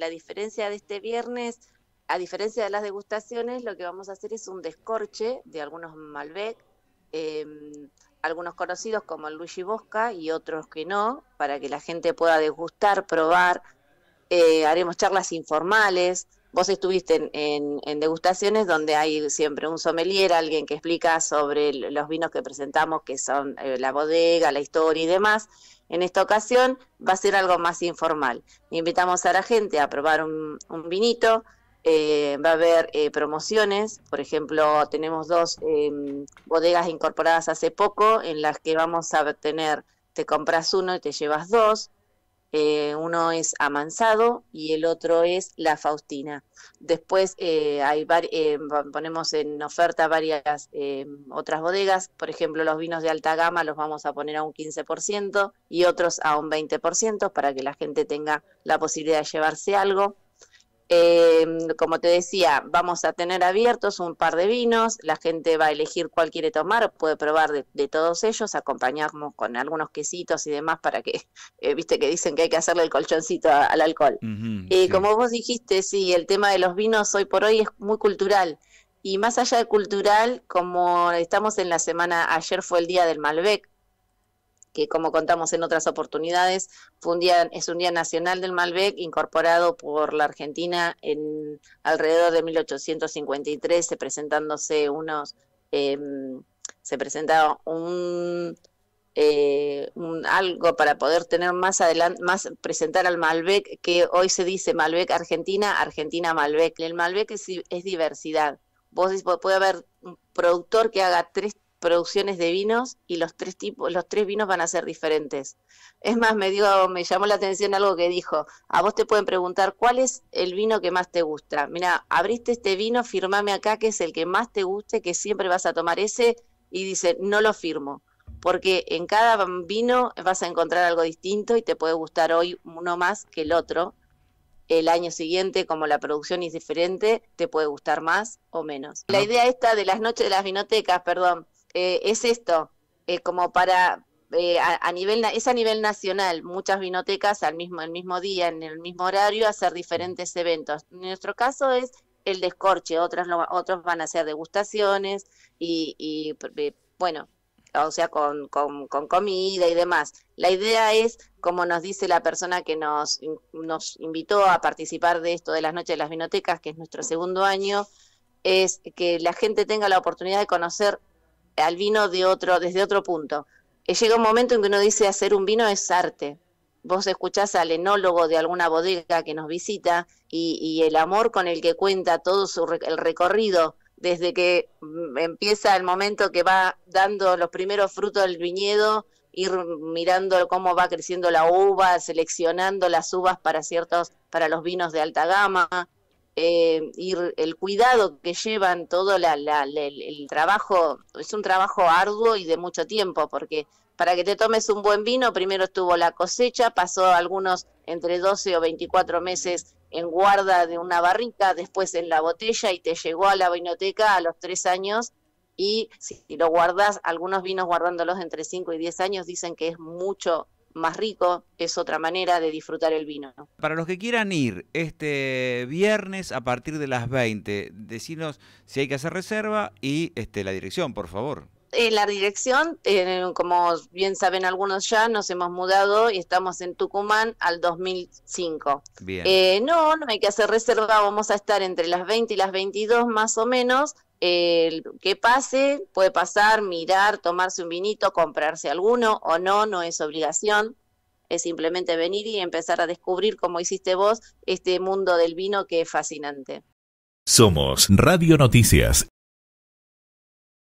la diferencia de este viernes, a diferencia de las degustaciones, lo que vamos a hacer es un descorche de algunos Malbec, em, algunos conocidos como el Luigi Bosca y otros que no, para que la gente pueda degustar, probar. Eh, haremos charlas informales. Vos estuviste en, degustaciones donde hay siempre un sommelier, alguien que explica sobre los vinos que presentamos, que son eh, la bodega, la historia y demás. En esta ocasión va a ser algo más informal. Invitamos a la gente a probar un, vinito, eh, va a haber eh, promociones, por ejemplo, tenemos dos em, bodegas incorporadas hace poco en las que vamos a tener, te compras uno y te llevas dos, eh, uno es Amansado y el otro es La Faustina. Después eh, hay eh, ponemos en oferta varias otras bodegas, por ejemplo los vinos de alta gama los vamos a poner a un 15% y otros a un 20% para que la gente tenga la posibilidad de llevarse algo. Eh, como te decía, vamos a tener abiertos un par de vinos, la gente va a elegir cuál quiere tomar, puede probar de, todos ellos, acompañarnos con algunos quesitos y demás para que, eh, viste que dicen que hay que hacerle el colchoncito al alcohol. Y Como vos dijiste, sí, el tema de los vinos hoy por hoy es muy cultural. Y más allá de cultural, como estamos en la semana, ayer fue el día del Malbec, que como contamos en otras oportunidades, fue un día, es un día nacional del Malbec incorporado por la Argentina en alrededor de 1853, presentándose unos, em, se presentaba eh, un, algo para poder tener más adelante, más presentar al Malbec, que hoy se dice Malbec Argentina, Argentina Malbec. El Malbec es, es diversidad. Vos puede haber un productor que haga tres producciones de vinos y los tres tipos, los tres vinos van a ser diferentes. Es más, me dio, me llamó la atención algo que dijo. A vos te pueden preguntar cuál es el vino que más te gusta. Mira, abriste este vino, firmame acá que es el que más te guste, que siempre vas a tomar ese, y dice, no lo firmo. Porque en cada vino vas a encontrar algo distinto y te puede gustar hoy uno más que el otro. El año siguiente, como la producción es diferente, te puede gustar más o menos. La idea esta de las noches de las vinotecas, perdón, eh, es esto, eh, como para, eh, a, nivel, es a nivel nacional, muchas vinotecas al mismo, el mismo día, en el mismo horario, hacer diferentes eventos. En nuestro caso es el descorche, otros, otros van a hacer degustaciones y, y bueno, o sea, con, con, con, comida y demás. La idea es, como nos dice la persona que nos, nos invitó a participar de esto de las noches de las vinotecas, que es nuestro segundo año, es que la gente tenga la oportunidad de conocer al vino de otro, desde otro punto. Eh, llega un momento en que uno dice hacer un vino es arte. Vos escuchás al enólogo de alguna bodega que nos visita y, el amor con el que cuenta todo su, el recorrido desde que mm, empieza el momento que va dando los primeros frutos del viñedo, ir mirando cómo va creciendo la uva, seleccionando las uvas para ciertos, para los vinos de alta gama, eh, y el cuidado que llevan, todo la, el, trabajo, es un trabajo arduo y de mucho tiempo, porque para que te tomes un buen vino, primero estuvo la cosecha, pasó algunos entre 12 o 24 meses en guarda de una barrica, después en la botella y te llegó a la vinoteca a los tres años. Y si lo guardas, algunos vinos guardándolos entre 5 y 10 años dicen que es mucho más rico, es otra manera de disfrutar el vino. Para los que quieran ir este viernes a partir de las 20, decinos si hay que hacer reserva y este, la dirección, por favor. En la dirección, eh, como bien saben algunos ya, nos hemos mudado y estamos en Tucumán al 2005. Bien. Eh, no, no hay que hacer reserva, vamos a estar entre las 20 y las 22 más o menos, que pase, puede pasar, mirar, tomarse un vinito, comprarse alguno o no, no es obligación, es simplemente venir y empezar a descubrir, como hiciste vos, este mundo del vino que es fascinante. Somos Radio Noticias